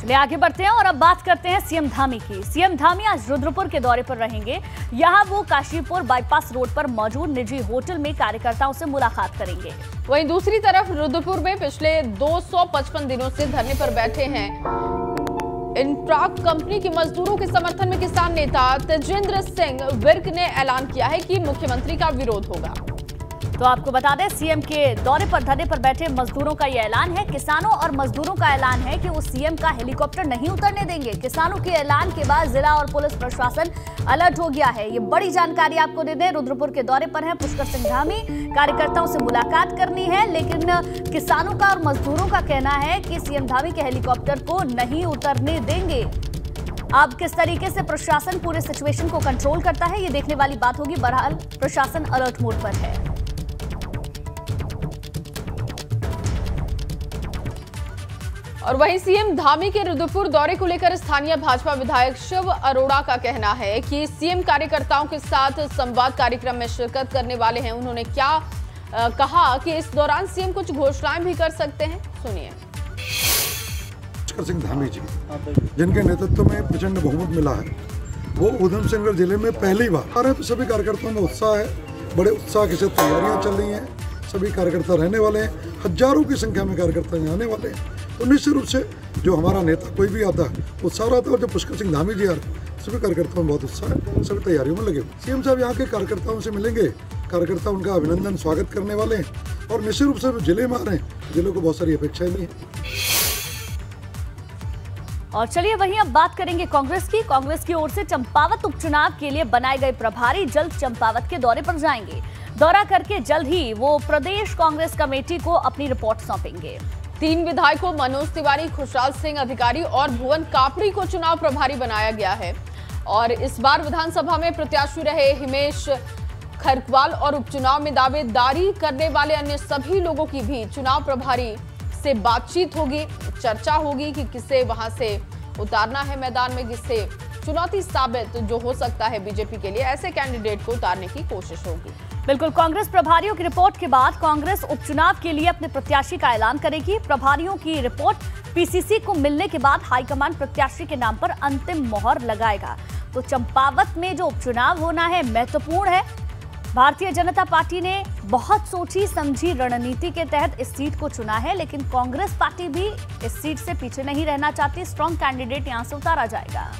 चलिए आगे बढ़ते हैं और अब बात करते हैं सीएम धामी की। सीएम धामी आज रुद्रपुर के दौरे पर रहेंगे। यहाँ वो काशीपुर बाईपास रोड पर मौजूद निजी होटल में कार्यकर्ताओं से मुलाकात करेंगे। वहीं दूसरी तरफ़ रुद्रपुर में पिछले 255 दिनों से धरने पर बैठे हैं। इंट्राक कंपनी के मजदूरों के समर्थन में किसान नेता तेजेंद्र सिंह विर्क ने ऐलान किया है कि मुख्यमंत्री का विरोध होगा। तो आपको बता दें सीएम के दौरे पर, धरने पर बैठे मजदूरों का यह ऐलान है। किसानों और मजदूरों का ऐलान है कि वो सीएम का हेलीकॉप्टर नहीं उतरने देंगे। किसानों के ऐलान के बाद जिला और पुलिस प्रशासन अलर्ट हो गया है। ये बड़ी जानकारी आपको दे दें, रुद्रपुर के दौरे पर है पुष्कर सिंह धामी कार्यकर्ताओं से मुलाकात करनी है, लेकिन किसानों का और मजदूरों का कहना है कि सीएम धामी के हेलीकॉप्टर को नहीं उतरने देंगे। अब किस तरीके से प्रशासन पूरे सिचुएशन को कंट्रोल करता है, ये देखने वाली बात होगी। बहरहाल, प्रशासन अलर्ट मोड पर है। और वहीं सीएम धामी के रुद्रपुर दौरे को लेकर स्थानीय भाजपा विधायक शिव अरोड़ा का कहना है कि सीएम कार्यकर्ताओं के साथ संवाद कार्यक्रम में शिरकत करने वाले हैं। उन्होंने क्या आ, कहा कि इस दौरान सीएम कुछ घोषणाएँ भी कर सकते हैं? सुनिए। सिंह धामी जी जिनके नेतृत्व में प्रचंड बहुमत मिला है वो उधम सिंह ज़िले में पहली बार। सभी कार्यकर्ताओं में उत्साह है बड़े उत्साह के साथ तैयारियाँ चल रही हैं। सभी कार्यकर्ता रहने वाले हैं, हज़ारों की संख्या में कार्यकर्ता आने वाले हैं। तो निश्चित रूप से जो हमारा नेता, कोई भी आता है उत्साह रहता है और जो पुष्कर सिंह धामी जी आ सभी कार्यकर्ताओं में बहुत उत्साह है, सभी तैयारियों में लगे सीएम साहब यहाँ के कार्यकर्ताओं से मिलेंगे। कार्यकर्ता उनका अभिनंदन, स्वागत करने वाले हैं और निश्चित रूप से ज़िले में आ रहे हैं, ज़िले को बहुत सारी अपेक्षाएँ भी हैं। और चलिए वहीं अब बात करेंगे कांग्रेस की। कांग्रेस की ओर से चंपावत उपचुनाव के लिए बनाए गए प्रभारी जल्द चंपावत के दौरे पर जाएँगे। दौरा करके जल्द ही वो प्रदेश कांग्रेस कमेटी को अपनी रिपोर्ट सौंपेंगे। तीन विधायकों, मनोज तिवारी, खुशहाल सिंह अधिकारी और भुवन कापड़ी को चुनाव प्रभारी बनाया गया है। और इस बार विधानसभा में प्रत्याशी रहे हिमेश खरकवाल और उपचुनाव में दावेदारी करने वाले अन्य सभी लोगों की भी चुनाव प्रभारी से बातचीत होगी, चर्चा होगी कि किसे वहाँ से उतारना है मैदान में, किससे चुनौती साबित जो हो सकता है बीजेपी के लिए। ऐसे कैंडिडेट को उतारने की कोशिश होगी। बिल्कुल, कांग्रेस प्रभारियों की रिपोर्ट के बाद कांग्रेस उपचुनाव के लिए अपने प्रत्याशी का ऐलान करेगी। प्रभारियों की रिपोर्ट पीसीसी को मिलने के बाद हाईकमान प्रत्याशी के नाम पर अंतिम मोहर लगाएगा। तो चंपावत में जो उपचुनाव होना है, महत्वपूर्ण है। भारतीय जनता पार्टी ने बहुत सोची, समझी रणनीति के तहत इस सीट को चुना है, लेकिन कांग्रेस पार्टी भी इस सीट से पीछे नहीं रहना चाहती। स्ट्रॉन्ग कैंडिडेट यहाँ से उतारा जाएगा।